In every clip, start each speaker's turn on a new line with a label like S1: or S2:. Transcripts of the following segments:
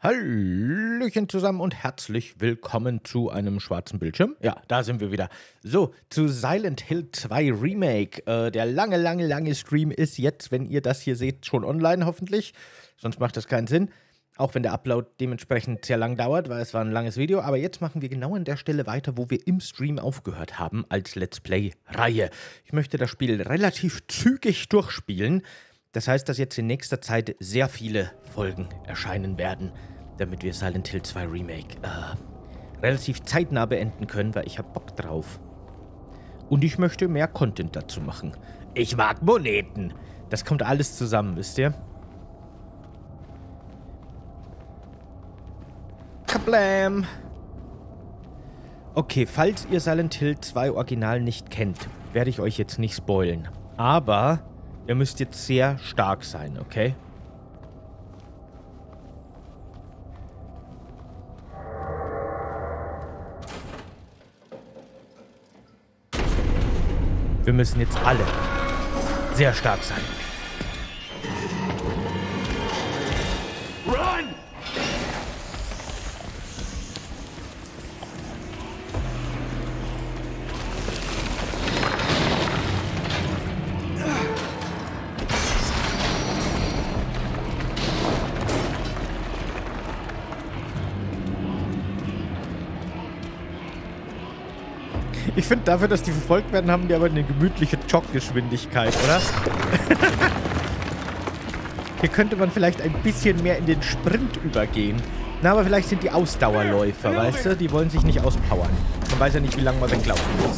S1: Hallöchen zusammen und herzlich willkommen zu einem schwarzen Bildschirm. Ja, da sind wir wieder. So, zu Silent Hill 2 Remake. Äh, der lange, lange, lange Stream ist jetzt, wenn ihr das hier seht, schon online hoffentlich. Sonst macht das keinen Sinn. Auch wenn der Upload dementsprechend sehr lang dauert, weil es war ein langes Video. Aber jetzt machen wir genau an der Stelle weiter, wo wir im Stream aufgehört haben, als Let's Play-Reihe. Ich möchte das Spiel relativ zügig durchspielen. Das heißt, dass jetzt in nächster Zeit sehr viele Folgen erscheinen werden, damit wir Silent Hill 2 Remake äh, relativ zeitnah beenden können, weil ich habe Bock drauf. Und ich möchte mehr Content dazu machen. Ich mag Moneten. Das kommt alles zusammen, wisst ihr? Kablam! Okay, falls ihr Silent Hill 2 Original nicht kennt, werde ich euch jetzt nicht spoilen. Aber ihr müsst jetzt sehr stark sein, okay? Wir müssen jetzt alle sehr stark sein. Finde dafür, dass die verfolgt werden, haben die aber eine gemütliche Joggeschwindigkeit, oder? Hier könnte man vielleicht ein bisschen mehr in den Sprint übergehen. Na, aber vielleicht sind die Ausdauerläufer, weißt du? Die wollen sich nicht auspowern. Man weiß ja nicht, wie lange man weglaufen muss.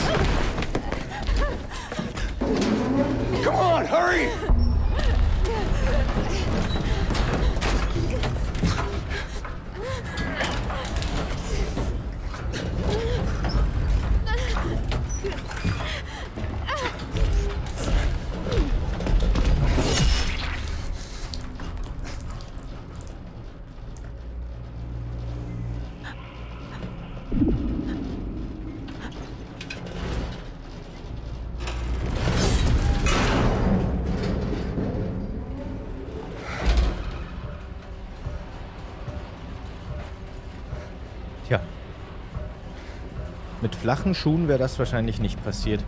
S2: Come on, hurry!
S1: Flachen Schuhen wäre das wahrscheinlich nicht passiert.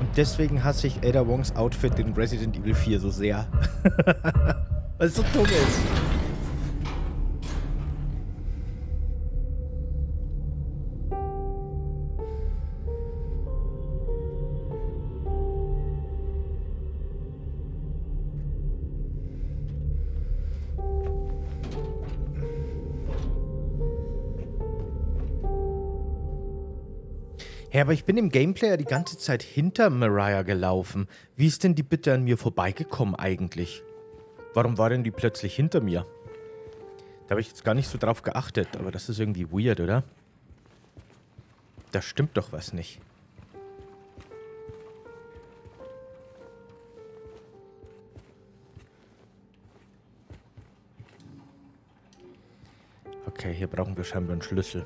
S1: Und deswegen hasse ich Ada Wongs Outfit in Resident Evil 4 so sehr. Weil es so dumm ist. Ja, aber ich bin im Gameplay ja die ganze Zeit hinter Mariah gelaufen. Wie ist denn die bitte an mir vorbeigekommen eigentlich? Warum war denn die plötzlich hinter mir? Da habe ich jetzt gar nicht so drauf geachtet, aber das ist irgendwie weird, oder? Da stimmt doch was nicht. Okay, hier brauchen wir scheinbar einen Schlüssel.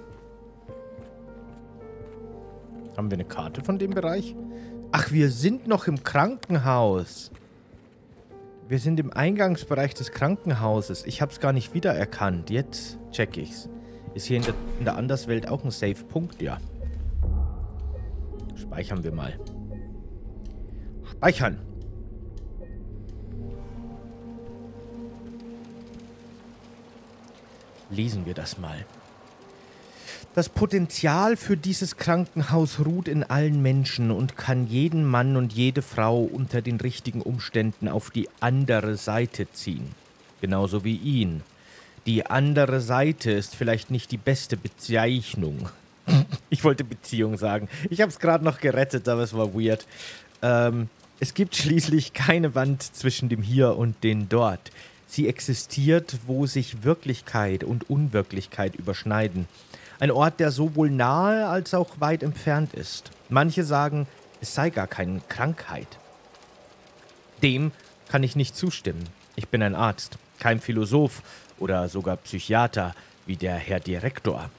S1: Haben wir eine Karte von dem Bereich? Ach, wir sind noch im Krankenhaus. Wir sind im Eingangsbereich des Krankenhauses. Ich habe es gar nicht wiedererkannt. Jetzt check ich's. Ist hier in der, in der Anderswelt auch ein Save-Punkt? Ja. Speichern wir mal. Speichern. Lesen wir das mal. Das Potenzial für dieses Krankenhaus ruht in allen Menschen und kann jeden Mann und jede Frau unter den richtigen Umständen auf die andere Seite ziehen. Genauso wie ihn. Die andere Seite ist vielleicht nicht die beste Bezeichnung. Ich wollte Beziehung sagen. Ich habe es gerade noch gerettet, aber es war weird. Ähm, es gibt schließlich keine Wand zwischen dem Hier und den Dort. Sie existiert, wo sich Wirklichkeit und Unwirklichkeit überschneiden. Ein Ort, der sowohl nahe als auch weit entfernt ist. Manche sagen, es sei gar keine Krankheit. Dem kann ich nicht zustimmen. Ich bin ein Arzt, kein Philosoph oder sogar Psychiater wie der Herr Direktor.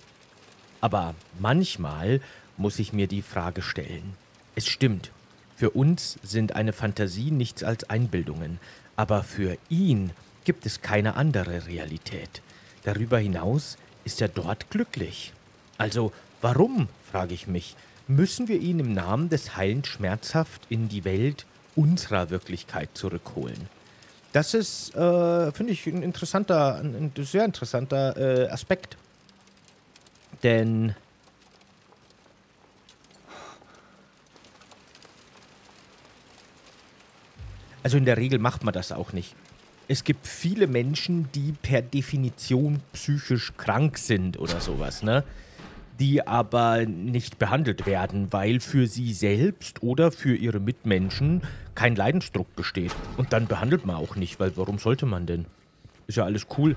S1: Aber manchmal muss ich mir die Frage stellen. Es stimmt, für uns sind eine Fantasie nichts als Einbildungen, aber für ihn gibt es keine andere Realität. Darüber hinaus ist er dort glücklich. Also warum, frage ich mich, müssen wir ihn im Namen des heilend schmerzhaft in die Welt unserer Wirklichkeit zurückholen? Das ist, äh, finde ich, ein interessanter, ein, ein sehr interessanter äh, Aspekt. Denn Also in der Regel macht man das auch nicht. Es gibt viele Menschen, die per Definition psychisch krank sind oder sowas, ne? Die aber nicht behandelt werden, weil für sie selbst oder für ihre Mitmenschen kein Leidensdruck besteht. Und dann behandelt man auch nicht, weil warum sollte man denn? Ist ja alles cool.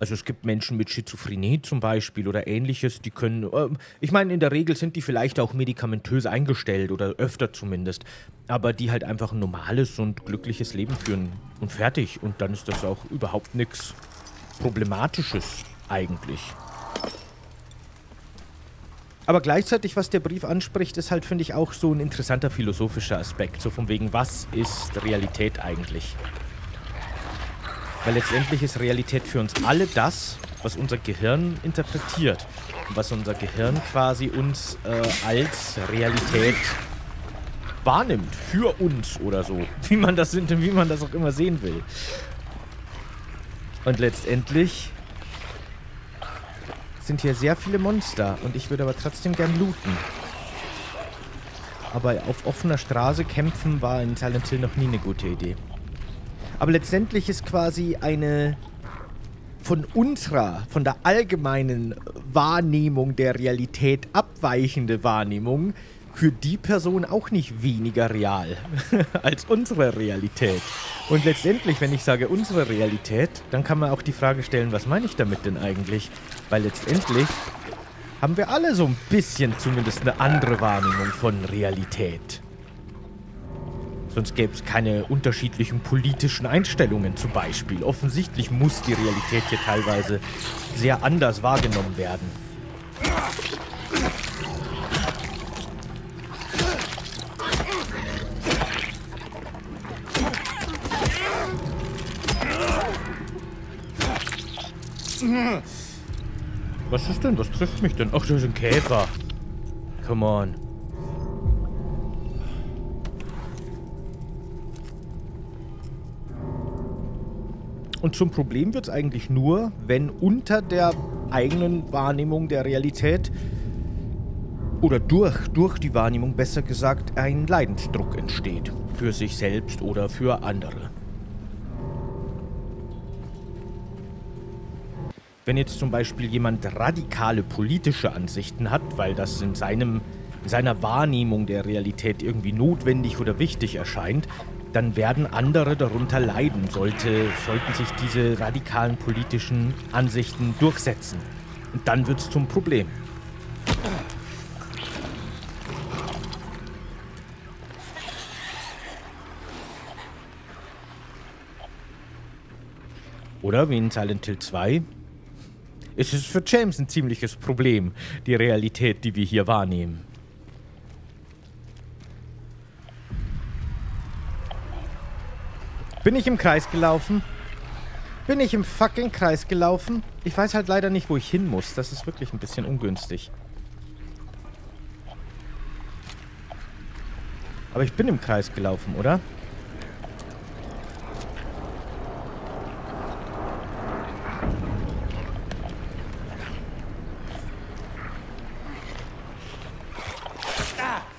S1: Also es gibt Menschen mit Schizophrenie zum Beispiel oder ähnliches, die können, äh, ich meine, in der Regel sind die vielleicht auch medikamentös eingestellt oder öfter zumindest, aber die halt einfach ein normales und glückliches Leben führen und fertig. Und dann ist das auch überhaupt nichts Problematisches eigentlich. Aber gleichzeitig, was der Brief anspricht, ist halt, finde ich, auch so ein interessanter philosophischer Aspekt. So von wegen, was ist Realität eigentlich? Weil letztendlich ist Realität für uns alle das, was unser Gehirn interpretiert. Und was unser Gehirn quasi uns äh, als Realität wahrnimmt. Für uns oder so. Wie man das, wie man das auch immer sehen will. Und letztendlich sind hier sehr viele Monster. Und ich würde aber trotzdem gern looten. Aber auf offener Straße kämpfen war in Silent Hill noch nie eine gute Idee. Aber letztendlich ist quasi eine von unserer, von der allgemeinen Wahrnehmung der Realität abweichende Wahrnehmung für die Person auch nicht weniger real als unsere Realität. Und letztendlich, wenn ich sage unsere Realität, dann kann man auch die Frage stellen, was meine ich damit denn eigentlich? Weil letztendlich haben wir alle so ein bisschen zumindest eine andere Wahrnehmung von Realität. Sonst gäbe es keine unterschiedlichen politischen Einstellungen zum Beispiel. Offensichtlich muss die Realität hier teilweise sehr anders wahrgenommen werden. Was ist denn? Was trifft mich denn? Ach, das ist ein Käfer. Come on. Und zum Problem wird es eigentlich nur, wenn unter der eigenen Wahrnehmung der Realität oder durch, durch die Wahrnehmung besser gesagt ein Leidensdruck entsteht. Für sich selbst oder für andere. Wenn jetzt zum Beispiel jemand radikale politische Ansichten hat, weil das in, seinem, in seiner Wahrnehmung der Realität irgendwie notwendig oder wichtig erscheint, dann werden andere darunter leiden, sollte, sollten sich diese radikalen politischen Ansichten durchsetzen. Und dann wird es zum Problem. Oder wie in Silent Hill 2 ist es für James ein ziemliches Problem, die Realität, die wir hier wahrnehmen. Bin ich im Kreis gelaufen? Bin ich im fucking Kreis gelaufen? Ich weiß halt leider nicht, wo ich hin muss. Das ist wirklich ein bisschen ungünstig. Aber ich bin im Kreis gelaufen, oder?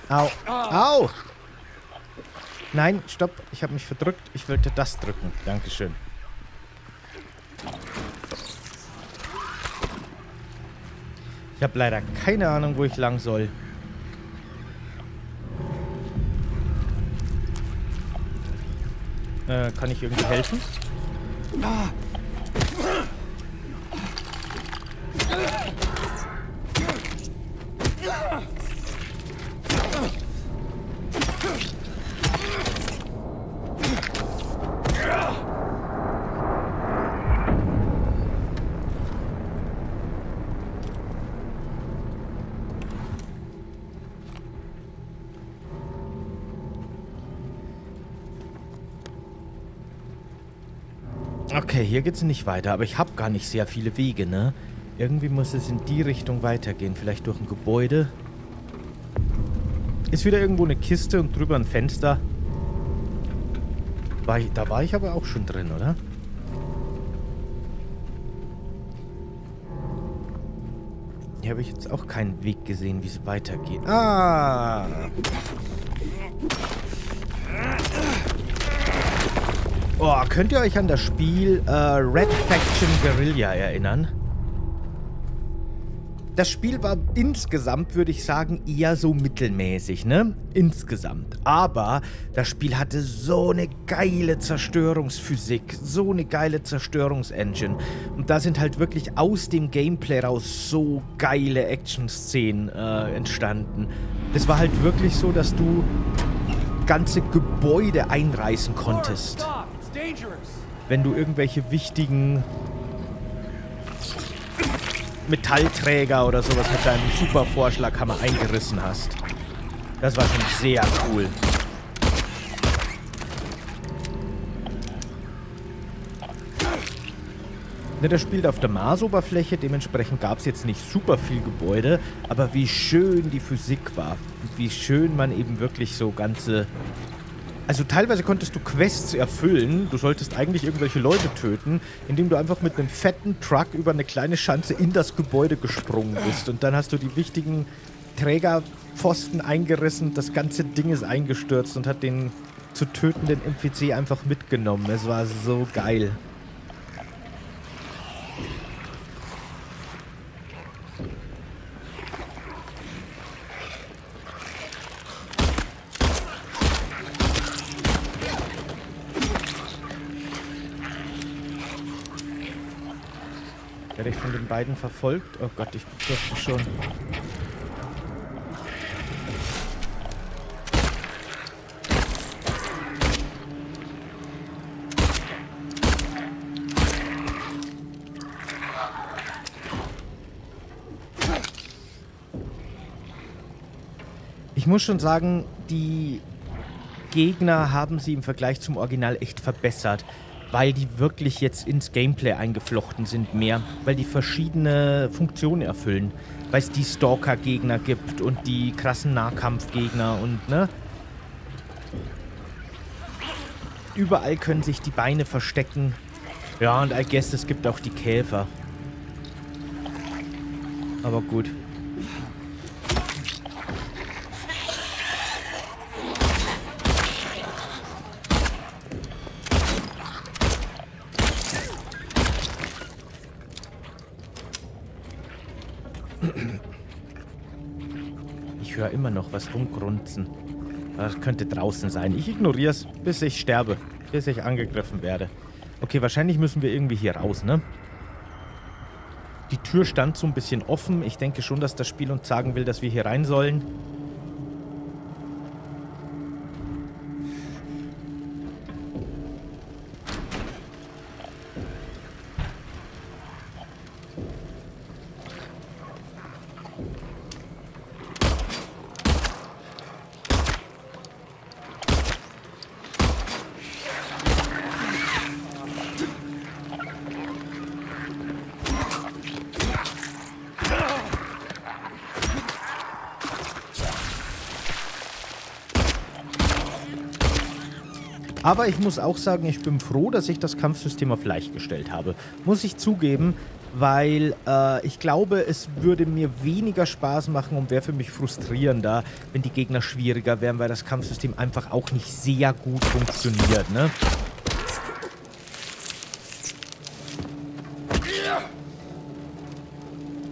S1: Au. Au! Nein, stopp. Ich habe mich verdrückt. Ich wollte das drücken. Dankeschön. Ich habe leider keine Ahnung, wo ich lang soll. Äh, kann ich irgendwie helfen? Ah. Hier geht's nicht weiter, aber ich habe gar nicht sehr viele Wege, ne? Irgendwie muss es in die Richtung weitergehen. Vielleicht durch ein Gebäude. Ist wieder irgendwo eine Kiste und drüber ein Fenster. War ich, da war ich aber auch schon drin, oder? Hier habe ich jetzt auch keinen Weg gesehen, wie es weitergeht. Ah! Oh, könnt ihr euch an das Spiel äh, Red Faction Guerilla erinnern? Das Spiel war insgesamt, würde ich sagen, eher so mittelmäßig, ne? Insgesamt. Aber das Spiel hatte so eine geile Zerstörungsphysik, so eine geile Zerstörungsengine. Und da sind halt wirklich aus dem Gameplay raus so geile Action-Szenen äh, entstanden. Das war halt wirklich so, dass du ganze Gebäude einreißen konntest. Wenn du irgendwelche wichtigen Metallträger oder sowas mit deinem Super-Vorschlaghammer eingerissen hast. Das war schon sehr cool. Ne, das spielt auf der Mars-Oberfläche, dementsprechend gab es jetzt nicht super viel Gebäude, aber wie schön die Physik war. Und wie schön man eben wirklich so ganze also teilweise konntest du Quests erfüllen. Du solltest eigentlich irgendwelche Leute töten, indem du einfach mit einem fetten Truck über eine kleine Schanze in das Gebäude gesprungen bist. Und dann hast du die wichtigen Trägerpfosten eingerissen. Das ganze Ding ist eingestürzt und hat den zu tötenden NPC einfach mitgenommen. Es war so geil. Beiden verfolgt? Oh Gott, ich befürchte schon. Ich muss schon sagen, die Gegner haben sie im Vergleich zum Original echt verbessert weil die wirklich jetzt ins Gameplay eingeflochten sind mehr, weil die verschiedene Funktionen erfüllen, weil es die Stalker-Gegner gibt und die krassen Nahkampfgegner und ne. Überall können sich die Beine verstecken. Ja, und I guess es gibt auch die Käfer. Aber gut. Höre immer noch was rumgrunzen. Das könnte draußen sein. Ich ignoriere es, bis ich sterbe. Bis ich angegriffen werde. Okay, wahrscheinlich müssen wir irgendwie hier raus, ne? Die Tür stand so ein bisschen offen. Ich denke schon, dass das Spiel uns sagen will, dass wir hier rein sollen. Aber ich muss auch sagen, ich bin froh, dass ich das Kampfsystem auf leicht gestellt habe. Muss ich zugeben, weil äh, ich glaube, es würde mir weniger Spaß machen und wäre für mich frustrierender, wenn die Gegner schwieriger wären, weil das Kampfsystem einfach auch nicht sehr gut funktioniert, ne?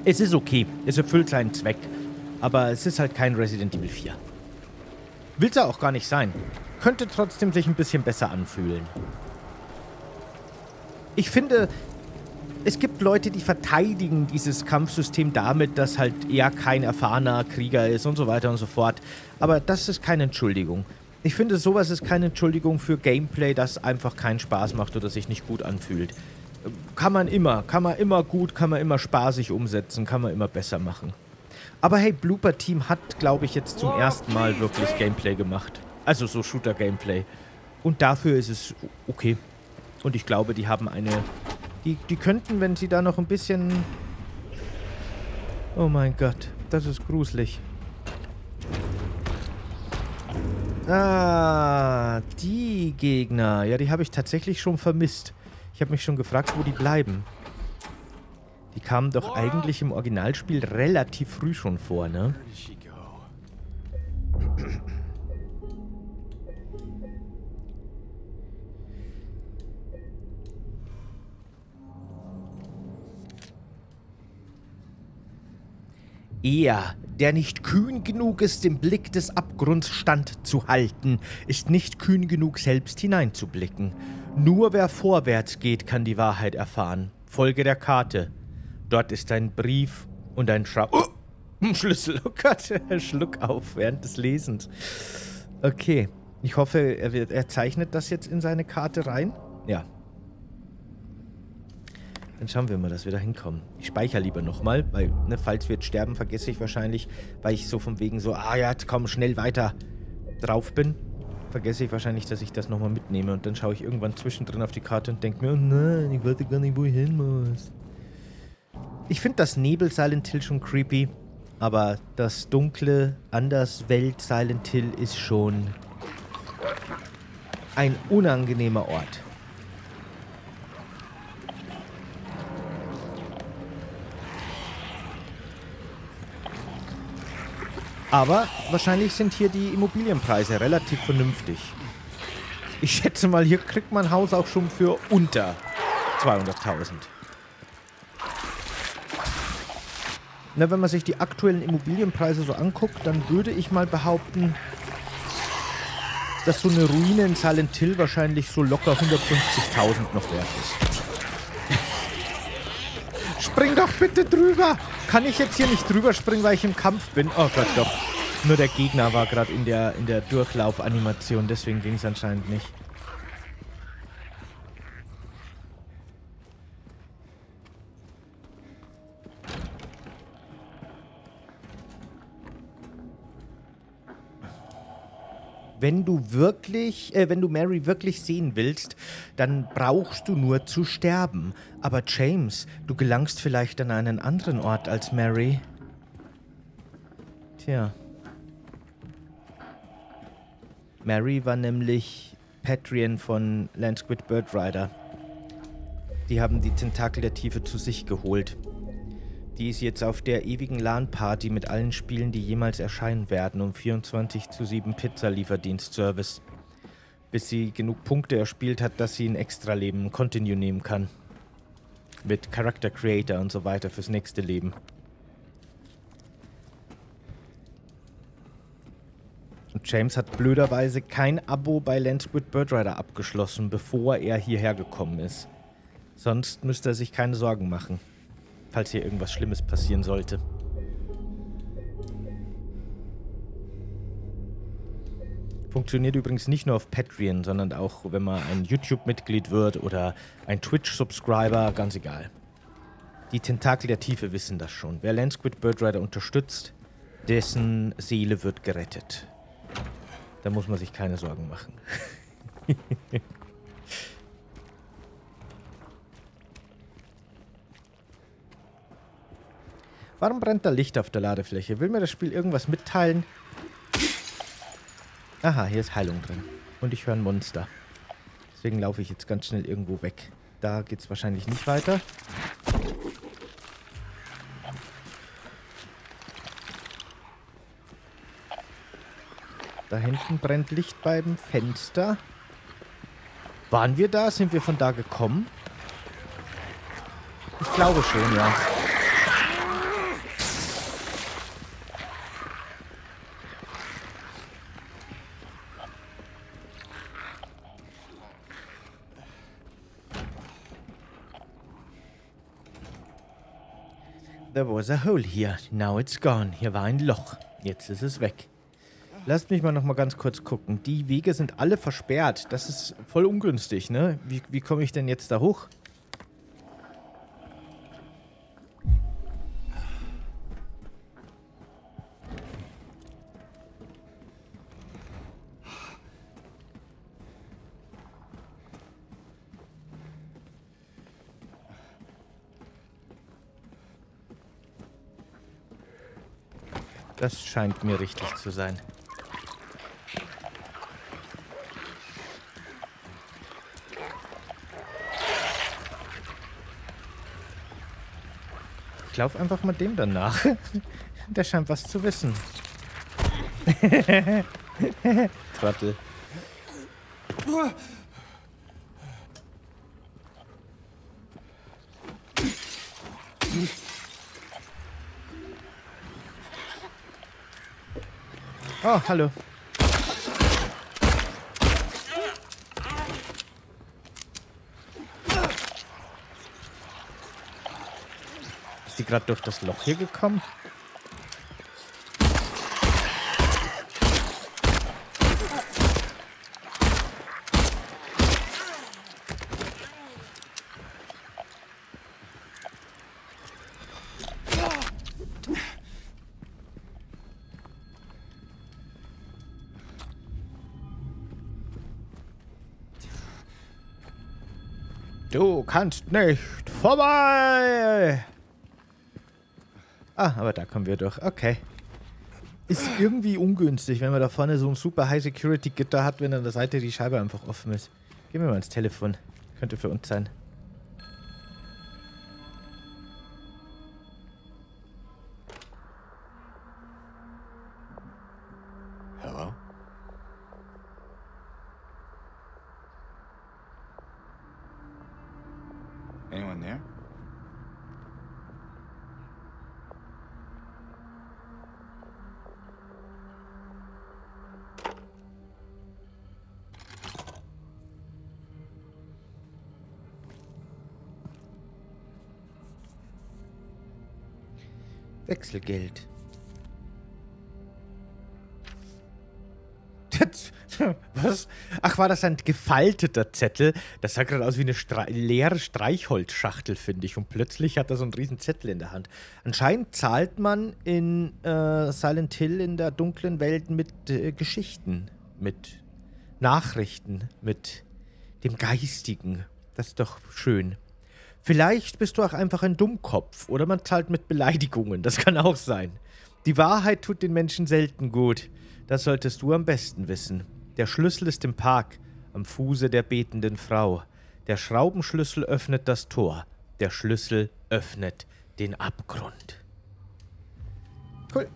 S1: Es ist okay, es erfüllt seinen Zweck, aber es ist halt kein Resident Evil 4. Will es ja auch gar nicht sein könnte trotzdem sich ein bisschen besser anfühlen. Ich finde, es gibt Leute, die verteidigen dieses Kampfsystem damit, dass halt er kein erfahrener Krieger ist und so weiter und so fort. Aber das ist keine Entschuldigung. Ich finde, sowas ist keine Entschuldigung für Gameplay, das einfach keinen Spaß macht oder sich nicht gut anfühlt. Kann man immer, kann man immer gut, kann man immer spaßig umsetzen, kann man immer besser machen. Aber hey, Blooper Team hat, glaube ich, jetzt zum ersten Mal wirklich Gameplay gemacht. Also so Shooter-Gameplay. Und dafür ist es okay. Und ich glaube, die haben eine... Die, die könnten, wenn sie da noch ein bisschen... Oh mein Gott, das ist gruselig. Ah, die Gegner. Ja, die habe ich tatsächlich schon vermisst. Ich habe mich schon gefragt, wo die bleiben. Die kamen doch eigentlich im Originalspiel relativ früh schon vor, ne? Er, der nicht kühn genug ist, im Blick des Abgrunds standzuhalten, ist nicht kühn genug, selbst hineinzublicken. Nur wer vorwärts geht, kann die Wahrheit erfahren. Folge der Karte. Dort ist ein Brief und ein Schra... Oh, ein Schlüssel. Oh Gott, Schluck auf während des Lesens. Okay. Ich hoffe, er, er zeichnet das jetzt in seine Karte rein. Ja, dann schauen wir mal, dass wir da hinkommen. Ich speichere lieber nochmal, weil, ne, falls wir jetzt sterben, vergesse ich wahrscheinlich, weil ich so vom Wegen so, ah ja, komm, schnell weiter drauf bin. Vergesse ich wahrscheinlich, dass ich das nochmal mitnehme und dann schaue ich irgendwann zwischendrin auf die Karte und denke mir, oh nein, ich weiß gar nicht, wo ich hin muss. Ich finde das Nebel Silent Hill schon creepy, aber das dunkle Anderswelt Silent Hill ist schon ein unangenehmer Ort. Aber wahrscheinlich sind hier die Immobilienpreise relativ vernünftig. Ich schätze mal, hier kriegt man ein Haus auch schon für unter 200.000. Na, wenn man sich die aktuellen Immobilienpreise so anguckt, dann würde ich mal behaupten, dass so eine Ruine in Silent Hill wahrscheinlich so locker 150.000 noch wert ist. Spring doch bitte drüber! Kann ich jetzt hier nicht drüber springen, weil ich im Kampf bin? Oh Gott, doch. Nur der Gegner war gerade in der, in der Durchlaufanimation, deswegen ging es anscheinend nicht. wenn du wirklich, äh, wenn du Mary wirklich sehen willst, dann brauchst du nur zu sterben. Aber James, du gelangst vielleicht an einen anderen Ort als Mary. Tja. Mary war nämlich Patreon von Landsquid Bird Rider. Die haben die Tentakel der Tiefe zu sich geholt. Die ist jetzt auf der ewigen LAN-Party mit allen Spielen, die jemals erscheinen werden, um 24 zu 7 Pizza-Lieferdienst-Service. Bis sie genug Punkte erspielt hat, dass sie ein Extra-Leben, ein Continue nehmen kann. Mit Character Creator und so weiter fürs nächste Leben. Und James hat blöderweise kein Abo bei Landsquid Birdrider abgeschlossen, bevor er hierher gekommen ist. Sonst müsste er sich keine Sorgen machen falls hier irgendwas Schlimmes passieren sollte. Funktioniert übrigens nicht nur auf Patreon, sondern auch, wenn man ein YouTube-Mitglied wird oder ein Twitch-Subscriber, ganz egal. Die Tentakel der Tiefe wissen das schon. Wer Landsquid Birdrider unterstützt, dessen Seele wird gerettet. Da muss man sich keine Sorgen machen. Warum brennt da Licht auf der Ladefläche? Will mir das Spiel irgendwas mitteilen? Aha, hier ist Heilung drin. Und ich höre ein Monster. Deswegen laufe ich jetzt ganz schnell irgendwo weg. Da geht es wahrscheinlich nicht weiter. Da hinten brennt Licht beim Fenster. Waren wir da? Sind wir von da gekommen? Ich glaube schon, ja. There was a hole here. Now it's gone. Hier war ein Loch. Jetzt ist es weg. Lasst mich mal noch mal ganz kurz gucken. Die Wege sind alle versperrt. Das ist voll ungünstig, ne? Wie, wie komme ich denn jetzt da hoch? Das scheint mir richtig zu sein. Laufe einfach mal dem dann nach. Der scheint was zu wissen. Trottel. Oh, hallo. Gerade durch das Loch hier gekommen? Du kannst nicht vorbei! Ah, aber da kommen wir durch. Okay. Ist irgendwie ungünstig, wenn man da vorne so ein super High-Security-Gitter hat, wenn an der Seite die Scheibe einfach offen ist. Gehen wir mal ins Telefon. Könnte für uns sein. Wechselgeld. Was? Ach, war das ein gefalteter Zettel? Das sah gerade aus wie eine Stre leere Streichholzschachtel, finde ich. Und plötzlich hat er so einen riesen Zettel in der Hand. Anscheinend zahlt man in äh, Silent Hill in der dunklen Welt mit äh, Geschichten, mit Nachrichten, mit dem Geistigen. Das ist doch schön. Vielleicht bist du auch einfach ein Dummkopf oder man zahlt mit Beleidigungen. Das kann auch sein. Die Wahrheit tut den Menschen selten gut. Das solltest du am besten wissen. Der Schlüssel ist im Park, am Fuße der betenden Frau. Der Schraubenschlüssel öffnet das Tor. Der Schlüssel öffnet den Abgrund. Cool.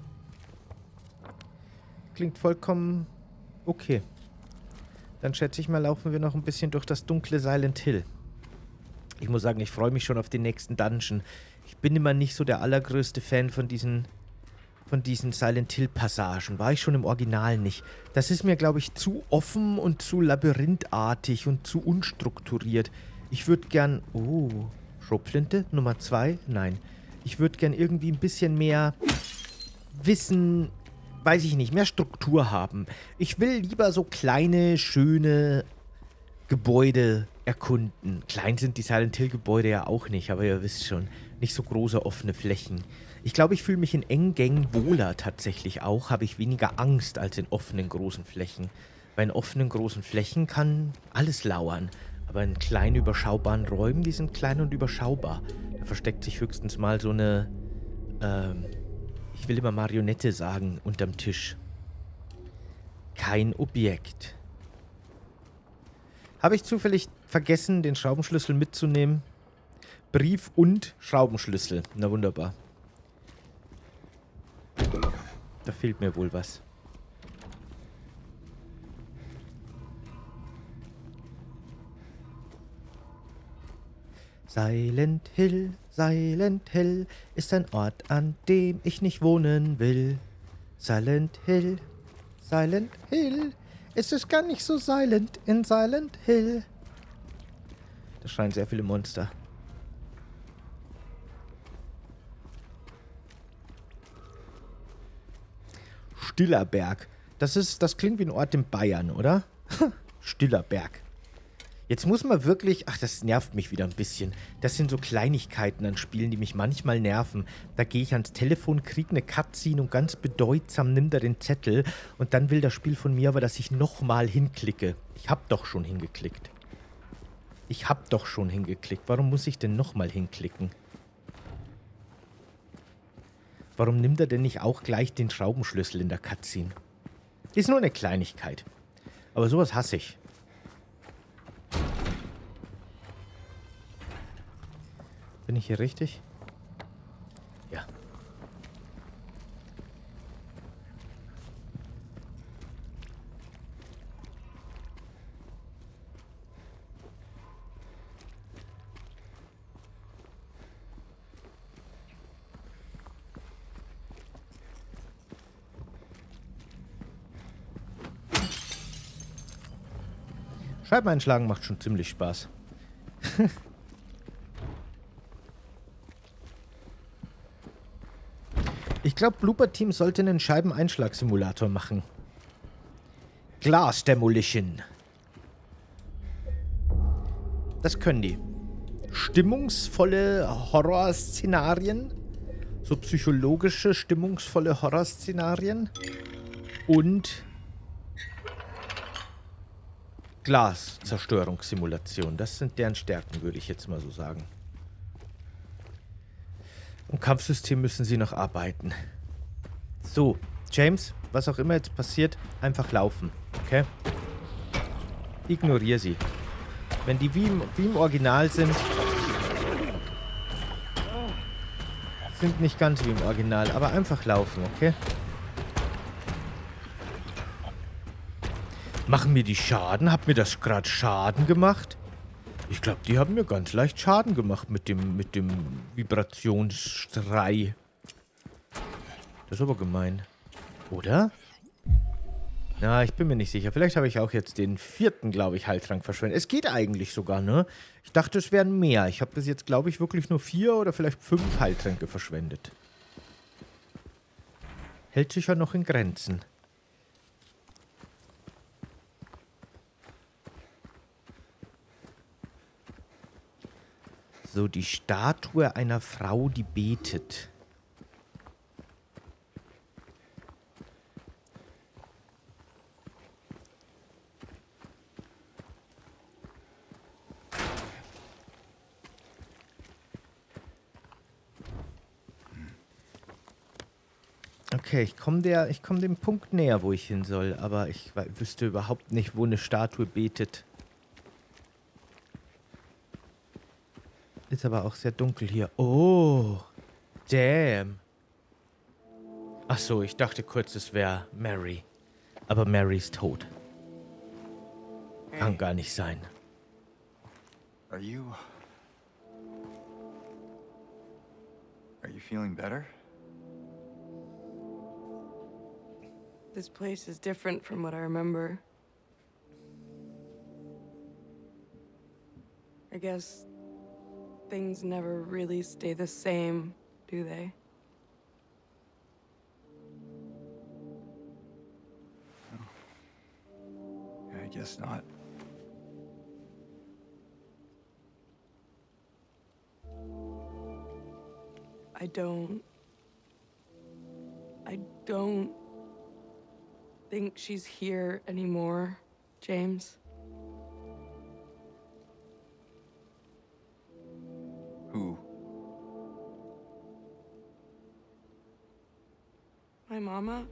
S1: Klingt vollkommen okay. Dann schätze ich mal, laufen wir noch ein bisschen durch das dunkle Silent Hill. Ich muss sagen, ich freue mich schon auf den nächsten Dungeon. Ich bin immer nicht so der allergrößte Fan von diesen von diesen Silent Hill Passagen. War ich schon im Original nicht. Das ist mir, glaube ich, zu offen und zu labyrinthartig und zu unstrukturiert. Ich würde gern... Oh, Schrotflinte Nummer zwei? Nein. Ich würde gern irgendwie ein bisschen mehr Wissen, weiß ich nicht, mehr Struktur haben. Ich will lieber so kleine, schöne Gebäude erkunden. Klein sind die Silent Hill Gebäude ja auch nicht, aber ihr wisst schon, nicht so große offene Flächen. Ich glaube, ich fühle mich in engen Gängen wohler tatsächlich auch, habe ich weniger Angst als in offenen großen Flächen. Bei offenen großen Flächen kann alles lauern, aber in kleinen überschaubaren Räumen, die sind klein und überschaubar. Da versteckt sich höchstens mal so eine, ähm, ich will immer Marionette sagen, unterm Tisch. Kein Objekt. Habe ich zufällig vergessen, den Schraubenschlüssel mitzunehmen? Brief und Schraubenschlüssel. Na wunderbar. Da fehlt mir wohl was. Silent Hill, Silent Hill ist ein Ort, an dem ich nicht wohnen will. Silent Hill, Silent Hill, es ist gar nicht so silent in Silent Hill. Da schreien sehr viele Monster. Stillerberg. Das ist, das klingt wie ein Ort in Bayern, oder? Stillerberg. Jetzt muss man wirklich, ach, das nervt mich wieder ein bisschen. Das sind so Kleinigkeiten an Spielen, die mich manchmal nerven. Da gehe ich ans Telefon, kriege eine Cutscene und ganz bedeutsam nimmt er den Zettel und dann will das Spiel von mir aber, dass ich nochmal hinklicke. Ich hab doch schon hingeklickt. Ich hab doch schon hingeklickt. Warum muss ich denn nochmal hinklicken? Warum nimmt er denn nicht auch gleich den Schraubenschlüssel in der Cutscene? Ist nur eine Kleinigkeit. Aber sowas hasse ich. Bin ich hier richtig? Ja. Scheiben einschlagen macht schon ziemlich Spaß. ich glaube, Blooper Team sollte einen Scheibeneinschlagsimulator machen. Glass Demolition. Das können die. Stimmungsvolle Horrorszenarien. So psychologische, stimmungsvolle Horrorszenarien. Und Glaszerstörungssimulation. Das sind deren Stärken, würde ich jetzt mal so sagen. Im Kampfsystem müssen sie noch arbeiten. So, James, was auch immer jetzt passiert, einfach laufen, okay? Ignoriere sie. Wenn die wie im, wie im Original sind, sind nicht ganz wie im Original, aber einfach laufen, okay? Machen mir die Schaden? Hat mir das gerade Schaden gemacht? Ich glaube, die haben mir ganz leicht Schaden gemacht mit dem, mit dem Vibrationsstrei. Das ist aber gemein. Oder? Na, ich bin mir nicht sicher. Vielleicht habe ich auch jetzt den vierten, glaube ich, Heiltrank verschwendet. Es geht eigentlich sogar, ne? Ich dachte, es wären mehr. Ich habe bis jetzt, glaube ich, wirklich nur vier oder vielleicht fünf Heiltränke verschwendet. Hält sich ja noch in Grenzen. So, die Statue einer Frau, die betet. Okay, ich komme komm dem Punkt näher, wo ich hin soll, aber ich wüsste überhaupt nicht, wo eine Statue betet. Ist aber auch sehr dunkel hier. Oh, damn. Ach so, ich dachte kurz, es wäre Mary. Aber Mary ist tot. Kann gar nicht sein.
S2: Are you... Are you feeling better?
S3: This place is different from what I remember. I guess things never really stay the same, do they? Oh.
S2: I guess not.
S3: I don't... I don't think she's here anymore, James. Mama?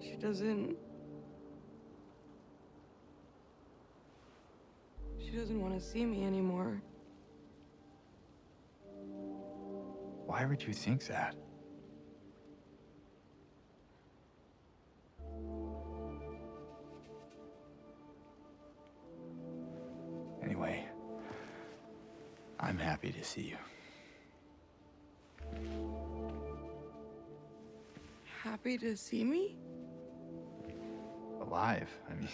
S3: She doesn't... She doesn't want to see me anymore.
S2: Why would you think that? Anyway, I'm happy to see you.
S3: Happy to see me?
S2: Alive, I mean.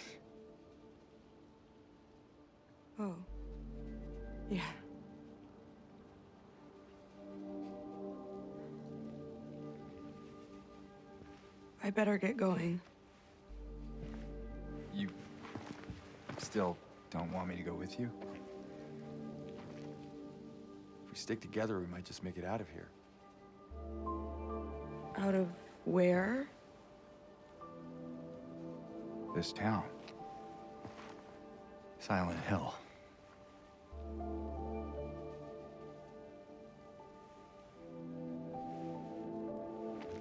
S3: Oh. Yeah. I better get going.
S2: You still don't want me to go with you? If we stick together, we might just make it out of here.
S3: Out of where?
S2: This town. Silent Hill.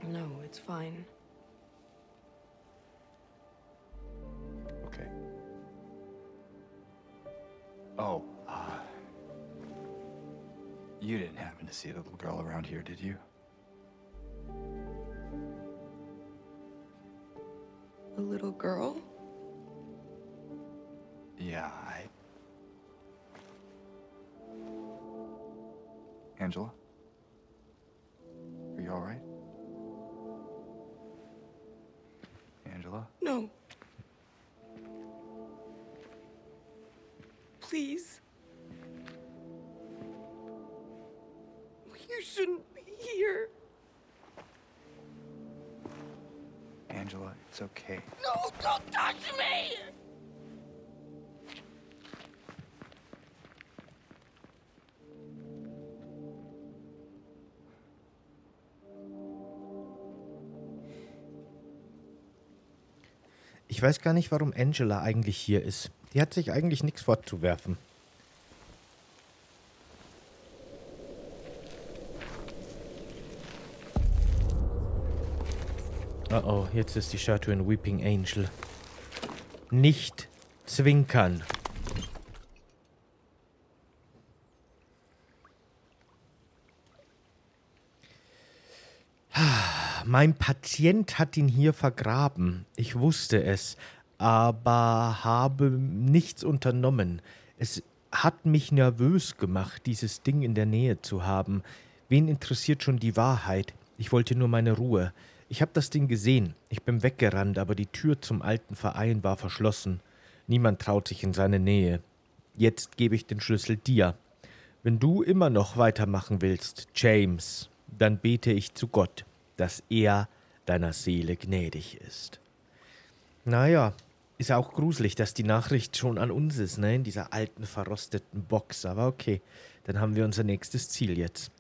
S3: No, it's fine.
S2: Okay. Oh, uh... You didn't happen to see the little girl around here, did you? Angela? Are you alright? Angela?
S3: No. Please. You shouldn't be here.
S2: Angela, it's okay.
S3: No, don't touch me!
S1: Ich weiß gar nicht, warum Angela eigentlich hier ist. Die hat sich eigentlich nichts vorzuwerfen. Oh oh, jetzt ist die Statue in Weeping Angel. Nicht zwinkern. Mein Patient hat ihn hier vergraben. Ich wusste es, aber habe nichts unternommen. Es hat mich nervös gemacht, dieses Ding in der Nähe zu haben. Wen interessiert schon die Wahrheit? Ich wollte nur meine Ruhe. Ich habe das Ding gesehen. Ich bin weggerannt, aber die Tür zum alten Verein war verschlossen. Niemand traut sich in seine Nähe. Jetzt gebe ich den Schlüssel dir. Wenn du immer noch weitermachen willst, James, dann bete ich zu Gott, dass er deiner Seele gnädig ist. Naja, ist auch gruselig, dass die Nachricht schon an uns ist, ne, in dieser alten, verrosteten Box. Aber okay, dann haben wir unser nächstes Ziel jetzt.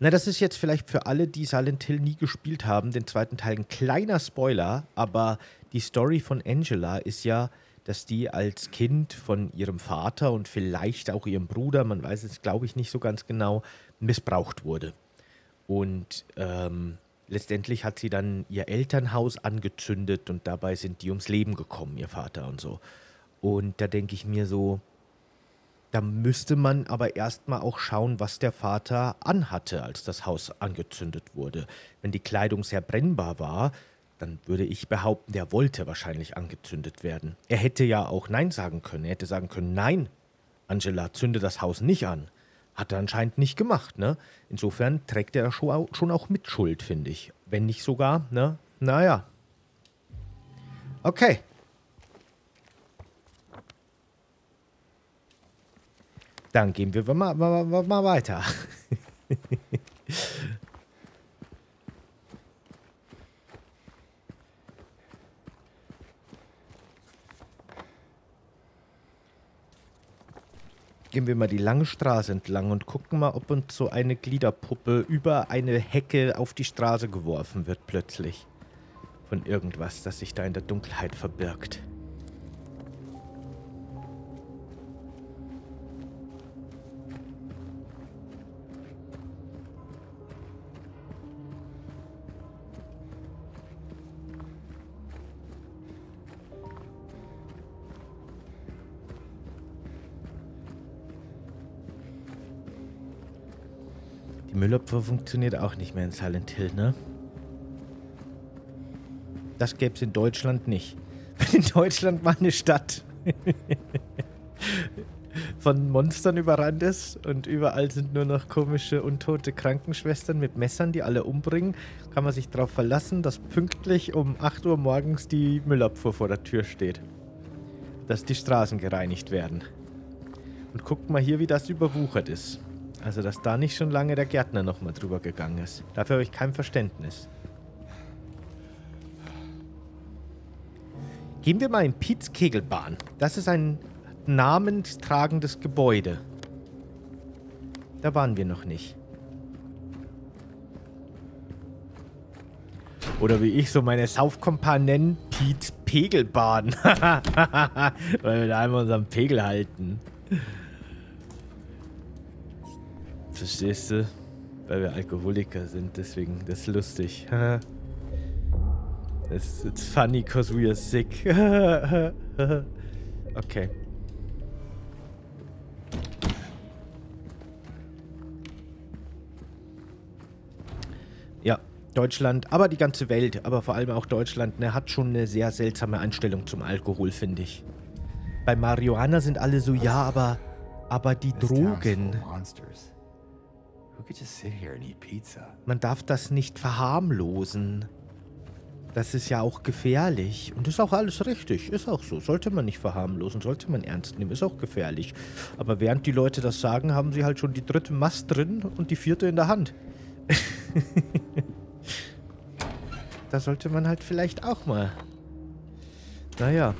S1: Na, das ist jetzt vielleicht für alle, die Silent Hill nie gespielt haben, den zweiten Teil ein kleiner Spoiler, aber die Story von Angela ist ja, dass die als Kind von ihrem Vater und vielleicht auch ihrem Bruder, man weiß es glaube ich nicht so ganz genau, missbraucht wurde. Und ähm, letztendlich hat sie dann ihr Elternhaus angezündet und dabei sind die ums Leben gekommen, ihr Vater und so. Und da denke ich mir so, da müsste man aber erstmal auch schauen, was der Vater anhatte, als das Haus angezündet wurde. Wenn die Kleidung sehr brennbar war, dann würde ich behaupten, der wollte wahrscheinlich angezündet werden. Er hätte ja auch Nein sagen können. Er hätte sagen können, nein, Angela, zünde das Haus nicht an. Hat er anscheinend nicht gemacht, ne? Insofern trägt er schon auch Mitschuld, finde ich. Wenn nicht sogar, ne? Naja. Okay, Dann gehen wir mal, mal, mal, mal weiter. Gehen wir mal die lange Straße entlang und gucken mal, ob uns so eine Gliederpuppe über eine Hecke auf die Straße geworfen wird plötzlich. Von irgendwas, das sich da in der Dunkelheit verbirgt. Müllabfuhr funktioniert auch nicht mehr in Silent Hill, ne? Das gäbe es in Deutschland nicht. In Deutschland war eine Stadt von Monstern überrannt ist und überall sind nur noch komische, untote Krankenschwestern mit Messern, die alle umbringen, kann man sich darauf verlassen, dass pünktlich um 8 Uhr morgens die Müllabfuhr vor der Tür steht. Dass die Straßen gereinigt werden. Und guckt mal hier, wie das überwuchert ist. Also, dass da nicht schon lange der Gärtner nochmal drüber gegangen ist. Dafür habe ich kein Verständnis. Gehen wir mal in Piets Kegelbahn. Das ist ein namenstragendes Gebäude. Da waren wir noch nicht. Oder wie ich so meine Saufkompan nennen, Piets Pegelbahn. Weil wir da einmal unseren Pegel halten. Verstehst du? weil wir Alkoholiker sind, deswegen, das ist lustig. it's, it's funny cause we are sick. okay. Ja, Deutschland, aber die ganze Welt, aber vor allem auch Deutschland, ne, hat schon eine sehr seltsame Einstellung zum Alkohol, finde ich. Bei Marihuana sind alle so, ja, aber, aber die Drogen. Man darf das nicht verharmlosen. Das ist ja auch gefährlich. Und ist auch alles richtig. Ist auch so. Sollte man nicht verharmlosen, sollte man ernst nehmen. Ist auch gefährlich. Aber während die Leute das sagen, haben sie halt schon die dritte Mast drin und die vierte in der Hand. da sollte man halt vielleicht auch mal. Naja.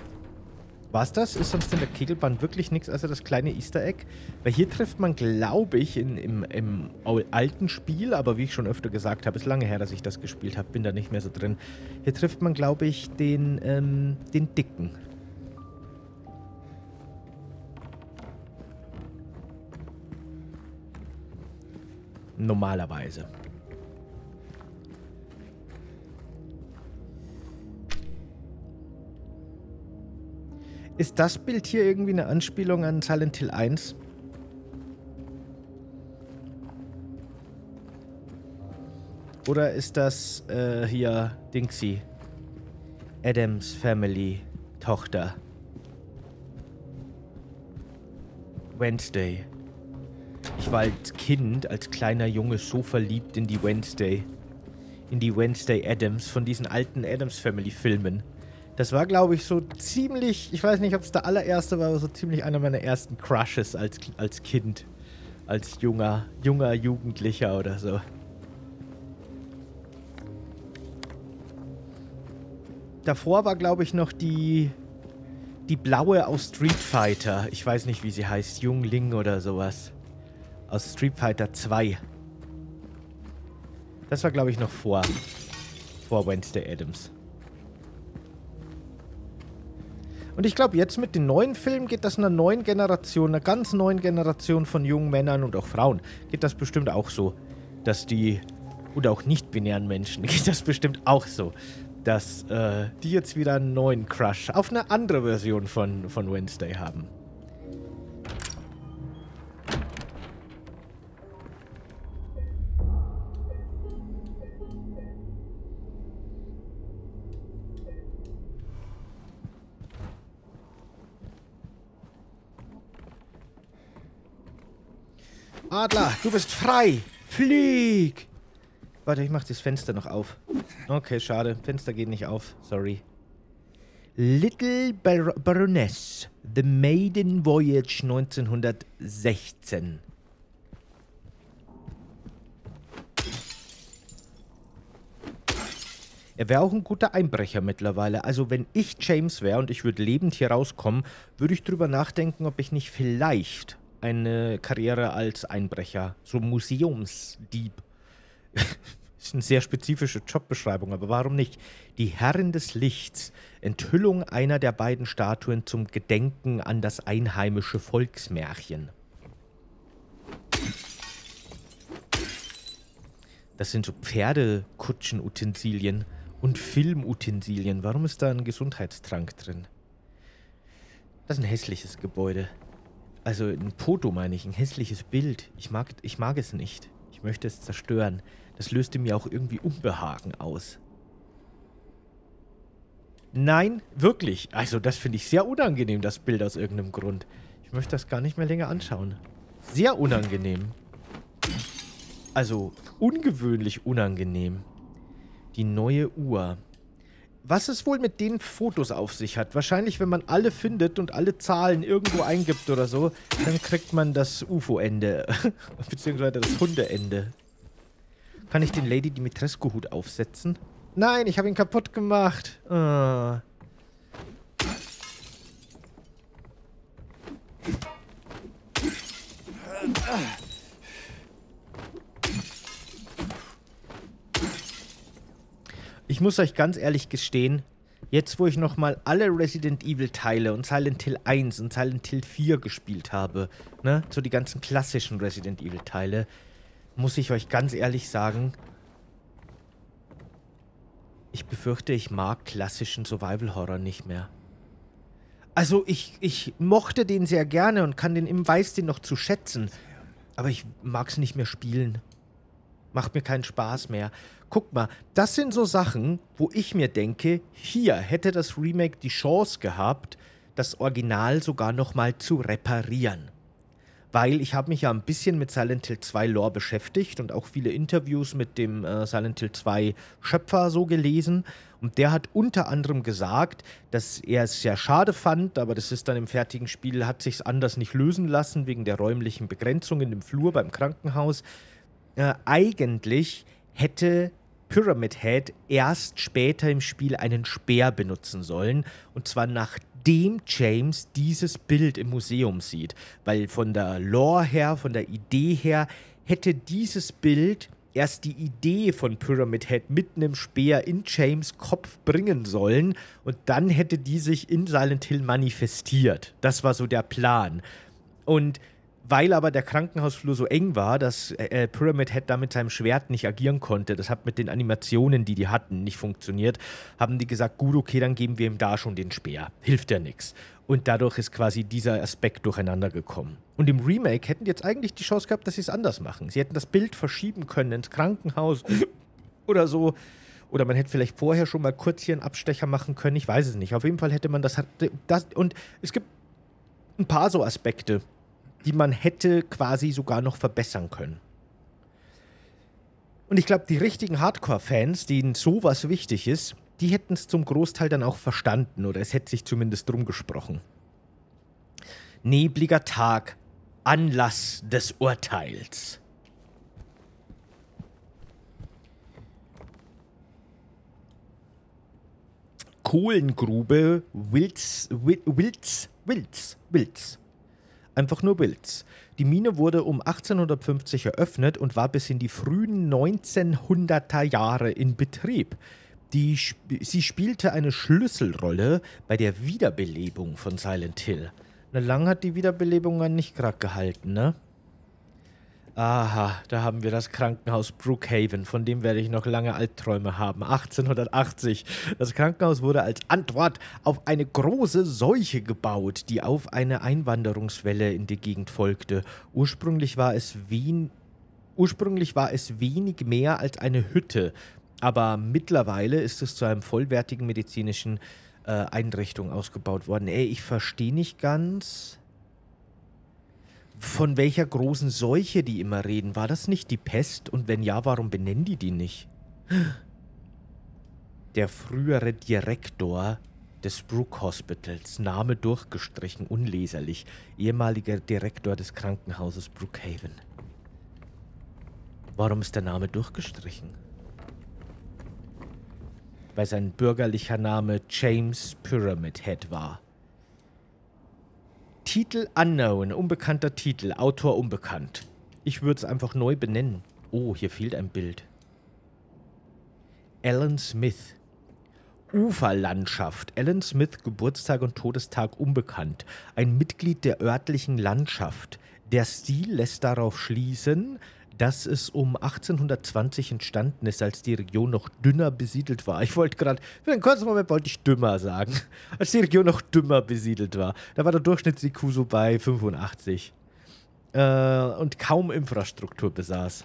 S1: War's das? Ist sonst in der Kegelbahn wirklich nichts außer das kleine Easter Egg? Weil hier trifft man, glaube ich, in, im, im alten Spiel, aber wie ich schon öfter gesagt habe, ist lange her, dass ich das gespielt habe, bin da nicht mehr so drin. Hier trifft man, glaube ich, den, ähm, den Dicken. Normalerweise. Ist das Bild hier irgendwie eine Anspielung an Silent Hill 1? Oder ist das äh, hier Dingsy? Adams Family Tochter. Wednesday. Ich war als Kind, als kleiner Junge so verliebt in die Wednesday. In die Wednesday Adams von diesen alten Adams Family Filmen. Das war, glaube ich, so ziemlich, ich weiß nicht, ob es der allererste war, aber so ziemlich einer meiner ersten Crushes als, als Kind. Als junger, junger Jugendlicher oder so. Davor war, glaube ich, noch die, die blaue aus Street Fighter. Ich weiß nicht, wie sie heißt. Jungling oder sowas. Aus Street Fighter 2. Das war, glaube ich, noch vor, vor Wednesday Adams. Und ich glaube, jetzt mit den neuen Filmen geht das einer neuen Generation, einer ganz neuen Generation von jungen Männern und auch Frauen, geht das bestimmt auch so, dass die, oder auch nicht-binären Menschen, geht das bestimmt auch so, dass äh, die jetzt wieder einen neuen Crush auf eine andere Version von, von Wednesday haben. Adler, du bist frei. Flieg. Warte, ich mach das Fenster noch auf. Okay, schade. Fenster geht nicht auf. Sorry. Little Bar Baroness. The Maiden Voyage 1916. Er wäre auch ein guter Einbrecher mittlerweile. Also wenn ich James wäre und ich würde lebend hier rauskommen, würde ich drüber nachdenken, ob ich nicht vielleicht eine Karriere als Einbrecher, so Museumsdieb. ist eine sehr spezifische Jobbeschreibung, aber warum nicht? Die Herren des Lichts, Enthüllung einer der beiden Statuen zum Gedenken an das einheimische Volksmärchen. Das sind so Pferdekutschenutensilien und Filmutensilien. Warum ist da ein Gesundheitstrank drin? Das ist ein hässliches Gebäude. Also ein Foto meine ich, ein hässliches Bild. Ich mag, ich mag es nicht. Ich möchte es zerstören. Das löste mir auch irgendwie Unbehagen aus. Nein, wirklich. Also das finde ich sehr unangenehm, das Bild aus irgendeinem Grund. Ich möchte das gar nicht mehr länger anschauen. Sehr unangenehm. Also ungewöhnlich unangenehm. Die neue Uhr was es wohl mit den Fotos auf sich hat. Wahrscheinlich, wenn man alle findet und alle Zahlen irgendwo eingibt oder so, dann kriegt man das UFO-Ende. Beziehungsweise das Hundeende. Kann ich den Lady Dimitrescu-Hut aufsetzen? Nein, ich habe ihn kaputt gemacht. Oh. Ich muss euch ganz ehrlich gestehen, jetzt wo ich nochmal alle Resident Evil Teile und Silent Hill 1 und Silent Hill 4 gespielt habe, ne, so die ganzen klassischen Resident Evil Teile, muss ich euch ganz ehrlich sagen, ich befürchte, ich mag klassischen Survival-Horror nicht mehr. Also ich, ich mochte den sehr gerne und kann den im Weiß den noch zu schätzen. Aber ich mag es nicht mehr spielen. Macht mir keinen Spaß mehr. Guck mal, das sind so Sachen, wo ich mir denke, hier hätte das Remake die Chance gehabt, das Original sogar nochmal zu reparieren weil ich habe mich ja ein bisschen mit Silent Hill 2 Lore beschäftigt und auch viele Interviews mit dem äh, Silent Hill 2 Schöpfer so gelesen. Und der hat unter anderem gesagt, dass er es sehr schade fand, aber das ist dann im fertigen Spiel, hat sich anders nicht lösen lassen, wegen der räumlichen Begrenzungen im Flur beim Krankenhaus. Äh, eigentlich hätte Pyramid Head erst später im Spiel einen Speer benutzen sollen. Und zwar nachdem dem James dieses Bild im Museum sieht. Weil von der Lore her, von der Idee her, hätte dieses Bild erst die Idee von Pyramid Head mit einem Speer in James Kopf bringen sollen und dann hätte die sich in Silent Hill manifestiert. Das war so der Plan. Und weil aber der Krankenhausflur so eng war, dass äh, Pyramid Head da mit seinem Schwert nicht agieren konnte, das hat mit den Animationen, die die hatten, nicht funktioniert, haben die gesagt, gut, okay, dann geben wir ihm da schon den Speer. Hilft ja nichts. Und dadurch ist quasi dieser Aspekt durcheinander gekommen. Und im Remake hätten die jetzt eigentlich die Chance gehabt, dass sie es anders machen. Sie hätten das Bild verschieben können ins Krankenhaus oder so. Oder man hätte vielleicht vorher schon mal kurz hier einen Abstecher machen können. Ich weiß es nicht. Auf jeden Fall hätte man das. das und es gibt ein paar so Aspekte die man hätte quasi sogar noch verbessern können. Und ich glaube, die richtigen Hardcore-Fans, denen sowas wichtig ist, die hätten es zum Großteil dann auch verstanden oder es hätte sich zumindest drum gesprochen. Nebliger Tag, Anlass des Urteils. Kohlengrube Wilz, Wilz, Wilz, Wilz. Einfach nur Wills. Die Mine wurde um 1850 eröffnet und war bis in die frühen 1900er Jahre in Betrieb. Die, sie spielte eine Schlüsselrolle bei der Wiederbelebung von Silent Hill. Na, lang hat die Wiederbelebung nicht gerade gehalten, ne? Aha, da haben wir das Krankenhaus Brookhaven, von dem werde ich noch lange Albträume haben. 1880. Das Krankenhaus wurde als Antwort auf eine große Seuche gebaut, die auf eine Einwanderungswelle in die Gegend folgte. Ursprünglich war es, wen Ursprünglich war es wenig mehr als eine Hütte, aber mittlerweile ist es zu einem vollwertigen medizinischen äh, Einrichtung ausgebaut worden. Ey, ich verstehe nicht ganz von welcher großen Seuche die immer reden. War das nicht die Pest? Und wenn ja, warum benennen die die nicht? Der frühere Direktor des Brook Hospitals, Name durchgestrichen, unleserlich, ehemaliger Direktor des Krankenhauses Brookhaven. Warum ist der Name durchgestrichen? Weil sein bürgerlicher Name James Pyramid Head war. Titel unknown, unbekannter Titel, Autor unbekannt. Ich würde es einfach neu benennen. Oh, hier fehlt ein Bild. Alan Smith. Uferlandschaft. Alan Smith, Geburtstag und Todestag unbekannt. Ein Mitglied der örtlichen Landschaft. Der Stil lässt darauf schließen, dass es um 1820 entstanden ist, als die Region noch dünner besiedelt war. Ich wollte gerade, für einen kurzen Moment wollte ich dümmer sagen, als die Region noch dümmer besiedelt war. Da war der Durchschnitts-IQ so bei 85 äh, und kaum Infrastruktur besaß.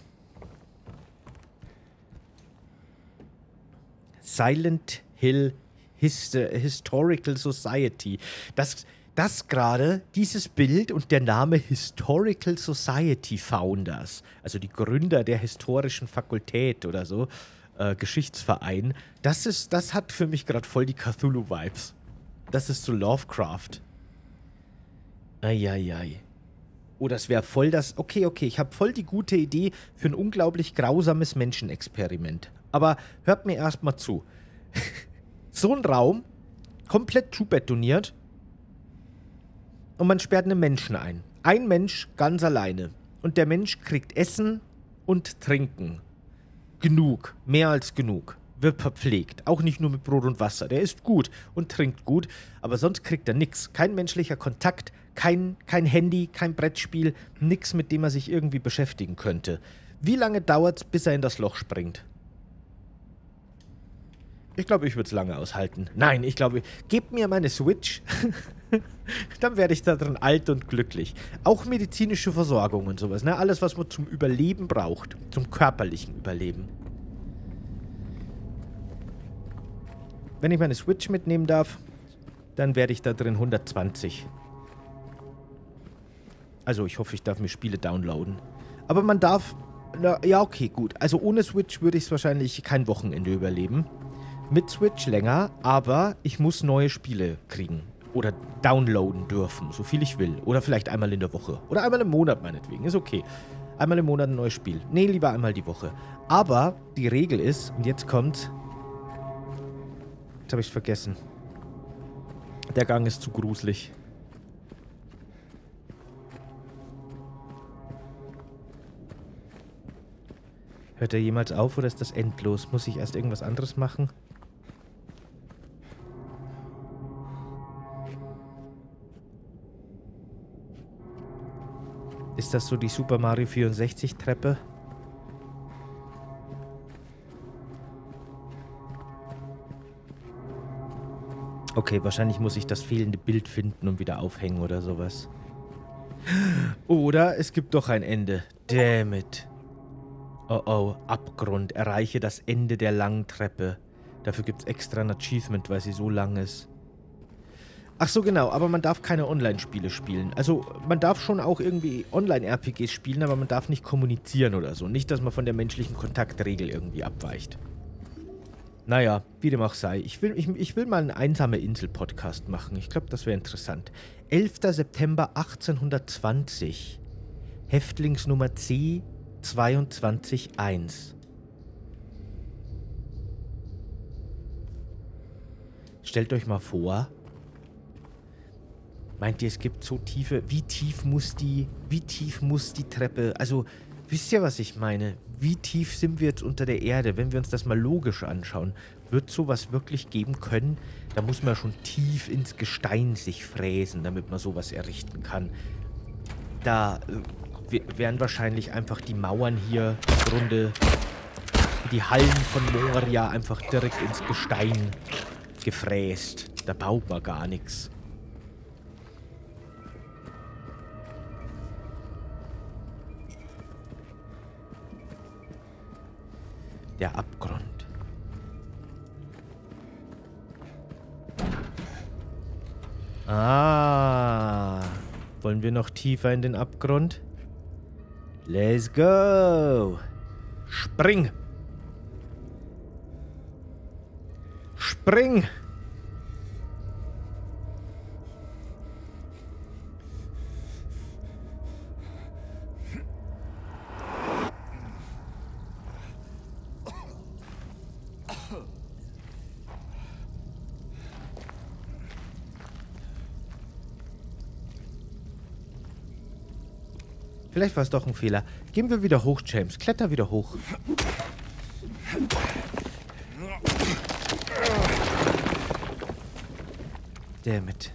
S1: Silent Hill Hist Historical Society. Das das gerade, dieses Bild und der Name Historical Society Founders, also die Gründer der historischen Fakultät oder so, äh, Geschichtsverein, das ist, das hat für mich gerade voll die Cthulhu-Vibes. Das ist so Lovecraft. Eieiei. Oh, das wäre voll das. Okay, okay, ich habe voll die gute Idee für ein unglaublich grausames Menschenexperiment. Aber hört mir erstmal zu. so ein Raum, komplett zubetoniert, und man sperrt einen Menschen ein. Ein Mensch ganz alleine. Und der Mensch kriegt Essen und Trinken. Genug, mehr als genug. Wird verpflegt. Auch nicht nur mit Brot und Wasser. Der isst gut und trinkt gut, aber sonst kriegt er nichts. Kein menschlicher Kontakt, kein, kein Handy, kein Brettspiel, nichts, mit dem er sich irgendwie beschäftigen könnte. Wie lange dauert es, bis er in das Loch springt? Ich glaube, ich würde es lange aushalten. Nein, ich glaube, gebt mir meine Switch. Dann werde ich da drin alt und glücklich. Auch medizinische Versorgung und sowas. Ne? Alles, was man zum Überleben braucht. Zum körperlichen Überleben. Wenn ich meine Switch mitnehmen darf, dann werde ich da drin 120. Also ich hoffe, ich darf mir Spiele downloaden. Aber man darf... Na, ja, okay, gut. Also ohne Switch würde ich es wahrscheinlich kein Wochenende überleben mit Switch länger, aber ich muss neue Spiele kriegen. Oder downloaden dürfen, so viel ich will. Oder vielleicht einmal in der Woche. Oder einmal im Monat meinetwegen, ist okay. Einmal im Monat ein neues Spiel. Nee, lieber einmal die Woche. Aber die Regel ist, und jetzt kommt... Jetzt habe ich es vergessen. Der Gang ist zu gruselig. Hört er jemals auf oder ist das endlos? Muss ich erst irgendwas anderes machen? Ist das so die Super Mario 64 Treppe? Okay, wahrscheinlich muss ich das fehlende Bild finden und wieder aufhängen oder sowas. Oder es gibt doch ein Ende. Damn it. Oh oh, Abgrund. Erreiche das Ende der langen Treppe. Dafür gibt es extra ein Achievement, weil sie so lang ist. Ach so, genau, aber man darf keine Online-Spiele spielen. Also man darf schon auch irgendwie Online-RPGs spielen, aber man darf nicht kommunizieren oder so. Nicht, dass man von der menschlichen Kontaktregel irgendwie abweicht. Naja, wie dem auch sei. Ich will, ich, ich will mal einen einsame Insel-Podcast machen. Ich glaube, das wäre interessant. 11. September 1820. Häftlingsnummer C 221. Stellt euch mal vor, Meint ihr, es gibt so tiefe, wie tief muss die, wie tief muss die Treppe, also wisst ihr, was ich meine? Wie tief sind wir jetzt unter der Erde? Wenn wir uns das mal logisch anschauen, wird sowas wirklich geben können? Da muss man schon tief ins Gestein sich fräsen, damit man sowas errichten kann. Da äh, wären wahrscheinlich einfach die Mauern hier im Grunde, die Hallen von Moria einfach direkt ins Gestein gefräst. Da baut man gar nichts. Der Abgrund. Ah. Wollen wir noch tiefer in den Abgrund? Let's go. Spring. Spring. Vielleicht war es doch ein Fehler. Gehen wir wieder hoch, James. Kletter wieder hoch. Damn it.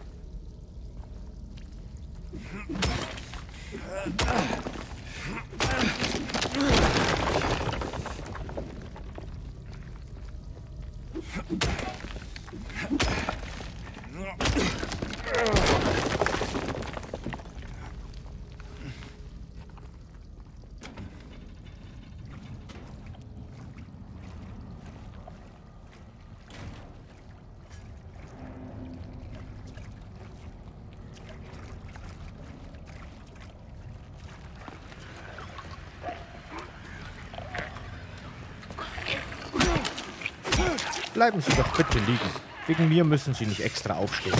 S1: Bleiben Sie doch bitte liegen. Wegen mir müssen Sie nicht extra aufstehen.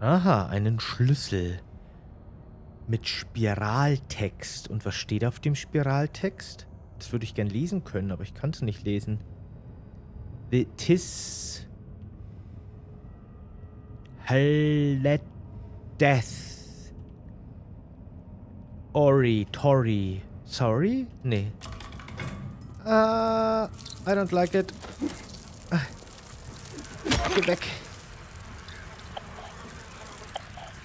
S1: Aha, einen Schlüssel. Mit Spiraltext. Und was steht auf dem Spiraltext? Das würde ich gern lesen können, aber ich kann es nicht lesen. The tis Hell Death. Ori, Tori. Sorry? Nee. Ah, I don't like it. Ah. Geh weg.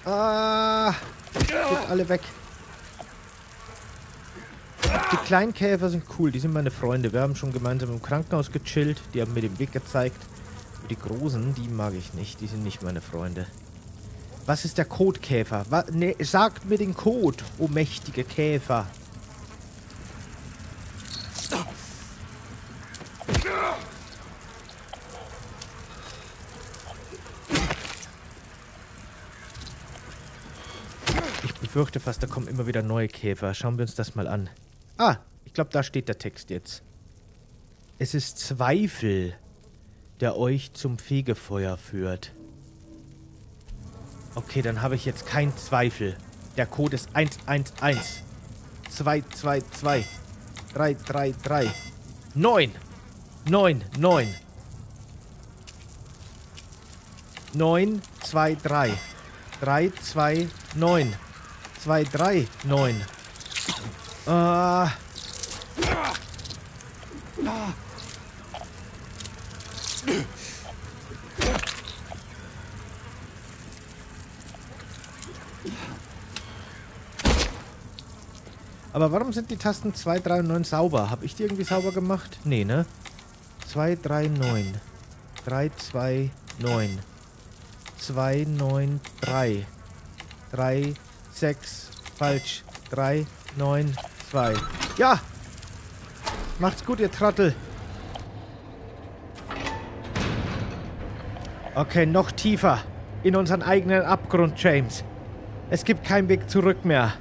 S1: Ah, geht alle weg. Die kleinen Käfer sind cool, die sind meine Freunde. Wir haben schon gemeinsam im Krankenhaus gechillt, die haben mir den Weg gezeigt. Die großen, die mag ich nicht, die sind nicht meine Freunde. Was ist der Kotkäfer? Ne, sagt mir den Code, o oh mächtige Käfer. Ich befürchte fast, da kommen immer wieder neue Käfer. Schauen wir uns das mal an. Ah, ich glaube, da steht der Text jetzt. Es ist Zweifel, der euch zum Fegefeuer führt. Okay, dann habe ich jetzt keinen Zweifel. Der Code ist 111. 222. 333. 9. 9, 9. 9, 2, 3. 3, 2, 9. 2, 3, 9. Äh. Ah. Aber warum sind die Tasten 2, 3 und 9 sauber? Habe ich die irgendwie sauber gemacht? Nee, ne? 2, 3, 9. 3, 2, 9. 2, 9, 3. 3, 6. Falsch. 3, 9, 2. Ja! Macht's gut, ihr Trottel. Okay, noch tiefer. In unseren eigenen Abgrund, James. Es gibt keinen Weg zurück mehr.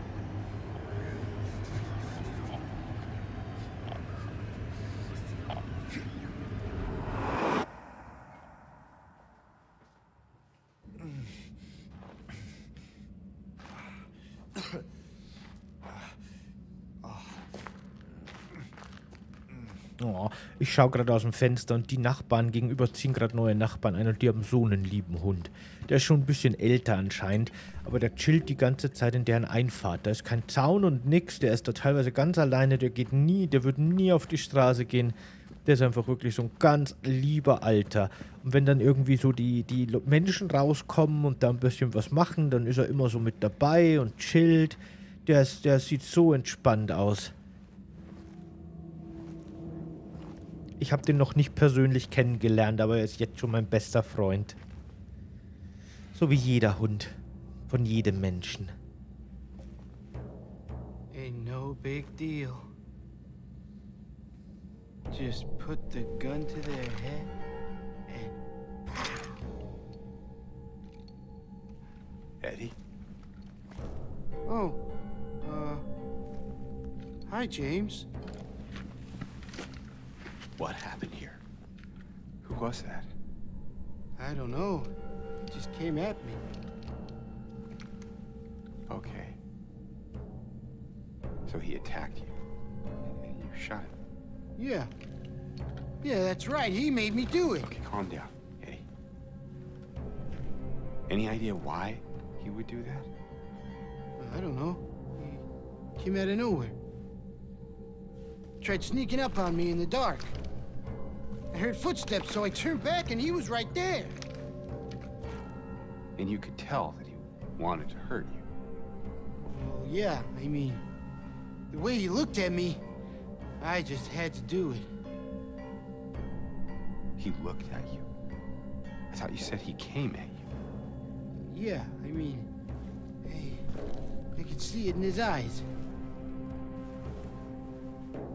S1: Oh, ich schaue gerade aus dem Fenster und die Nachbarn gegenüber ziehen gerade neue Nachbarn ein und die haben so einen lieben Hund. Der ist schon ein bisschen älter anscheinend, aber der chillt die ganze Zeit in deren Einfahrt. Da ist kein Zaun und nix, der ist da teilweise ganz alleine, der geht nie, der wird nie auf die Straße gehen. Der ist einfach wirklich so ein ganz lieber Alter. Und wenn dann irgendwie so die, die Menschen rauskommen und da ein bisschen was machen, dann ist er immer so mit dabei und chillt. Der, ist, der sieht so entspannt aus. Ich habe den noch nicht persönlich kennengelernt, aber er ist jetzt schon mein bester Freund. So wie jeder Hund. Von jedem Menschen.
S4: Ain't no big deal. Just put the gun to their head and
S2: Eddie?
S4: Oh, uh, hi, James.
S2: What happened here? Who was that?
S4: I don't know. It just came at me.
S2: Okay. So he attacked you. And you shot him.
S4: Yeah. Yeah, that's right. He made me do it.
S2: Okay, calm down, Eddie. Any idea why he would do that?
S4: I don't know. He came out of nowhere. Tried sneaking up on me in the dark. I heard footsteps, so I turned back and he was right there.
S2: And you could tell that he wanted to hurt you.
S4: Well, yeah, I mean, the way he looked at me, I just had to do it.
S2: He looked at you. I thought you said he came at you.
S4: Yeah, I mean, hey, I could see it in his eyes.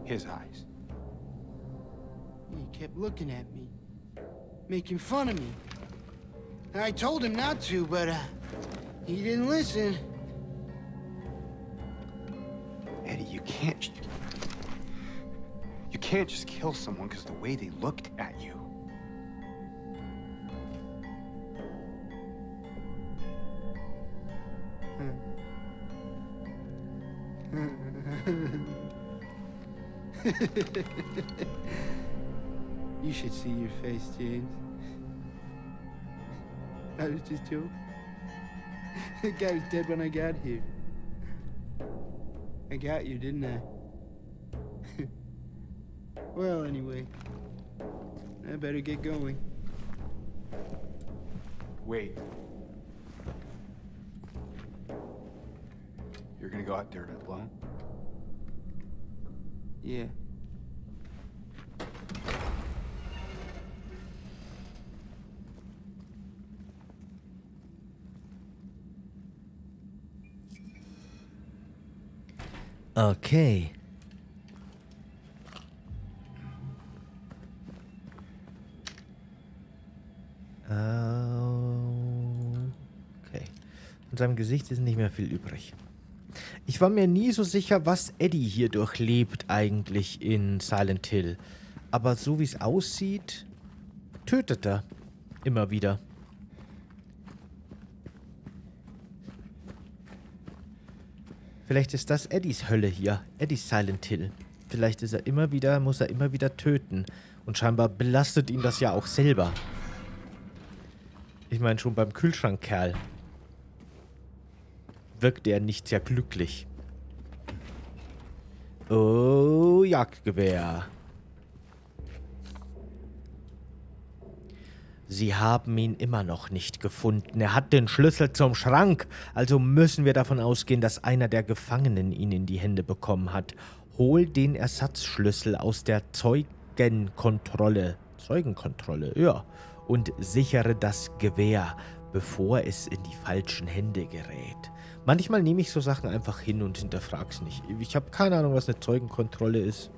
S2: His eyes.
S4: Kept looking at me, making fun of me. I told him not to, but uh, he didn't listen.
S2: Eddie, you can't. You can't just kill someone because the way they looked at you.
S4: you should see your face, James. I was just joking. The guy was dead when I got here. I got you, didn't I? Well, anyway, I better get going.
S2: Wait. You're gonna go out there alone?
S4: Yeah.
S1: Okay. Okay. Von seinem Gesicht ist nicht mehr viel übrig. Ich war mir nie so sicher, was Eddie hier durchlebt eigentlich in Silent Hill. Aber so wie es aussieht, tötet er immer wieder. Vielleicht ist das Eddies Hölle hier. Eddies Silent Hill. Vielleicht ist er immer wieder, muss er immer wieder töten. Und scheinbar belastet ihn das ja auch selber. Ich meine, schon beim Kühlschrankkerl wirkte er nicht sehr glücklich. Oh, Jagdgewehr. Sie haben ihn immer noch nicht gefunden. Er hat den Schlüssel zum Schrank. Also müssen wir davon ausgehen, dass einer der Gefangenen ihn in die Hände bekommen hat. Hol den Ersatzschlüssel aus der Zeugenkontrolle. Zeugenkontrolle, ja. Und sichere das Gewehr, bevor es in die falschen Hände gerät. Manchmal nehme ich so Sachen einfach hin und hinterfrag's nicht. Ich habe keine Ahnung, was eine Zeugenkontrolle ist.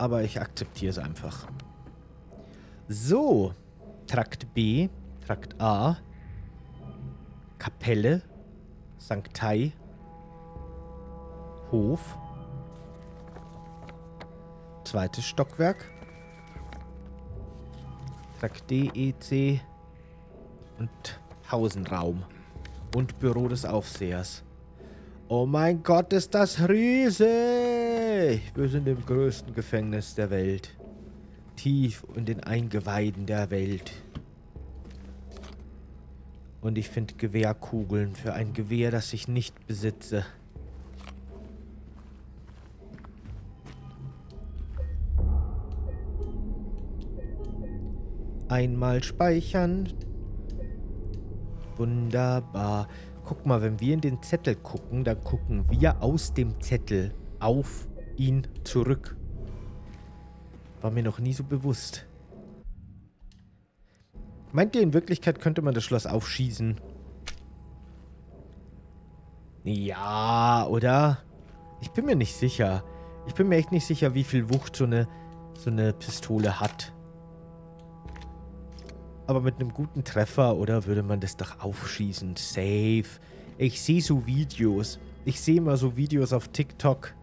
S1: Aber ich akzeptiere es einfach. So, Trakt B, Trakt A, Kapelle, Sanktei, Hof, zweites Stockwerk, Trakt D, E, C und Pausenraum und Büro des Aufsehers. Oh mein Gott, ist das riesig! Wir sind im größten Gefängnis der Welt. Tief in den Eingeweiden der Welt. Und ich finde Gewehrkugeln für ein Gewehr, das ich nicht besitze. Einmal speichern. Wunderbar. Guck mal, wenn wir in den Zettel gucken, dann gucken wir aus dem Zettel auf ihn zurück. War mir noch nie so bewusst. Meint ihr, in Wirklichkeit könnte man das Schloss aufschießen? Ja, oder? Ich bin mir nicht sicher. Ich bin mir echt nicht sicher, wie viel Wucht so eine, so eine Pistole hat. Aber mit einem guten Treffer, oder würde man das doch aufschießen? Safe. Ich sehe so Videos. Ich sehe immer so Videos auf TikTok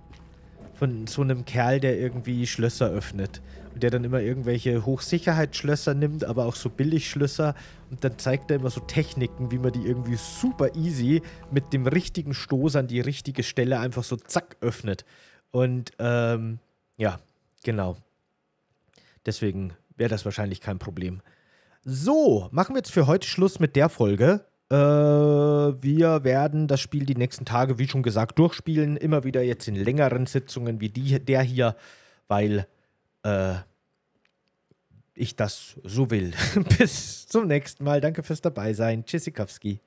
S1: von so einem Kerl, der irgendwie Schlösser öffnet. Und der dann immer irgendwelche Hochsicherheitsschlösser nimmt, aber auch so Billigschlösser. Und dann zeigt er immer so Techniken, wie man die irgendwie super easy mit dem richtigen Stoß an die richtige Stelle einfach so zack öffnet. Und ähm, ja, genau. Deswegen wäre das wahrscheinlich kein Problem. So, machen wir jetzt für heute Schluss mit der Folge. Äh, wir werden das Spiel die nächsten Tage, wie schon gesagt, durchspielen. Immer wieder jetzt in längeren Sitzungen wie die, der hier, weil äh, ich das so will. Bis zum nächsten Mal. Danke fürs Dabeisein. Tschüssikowski.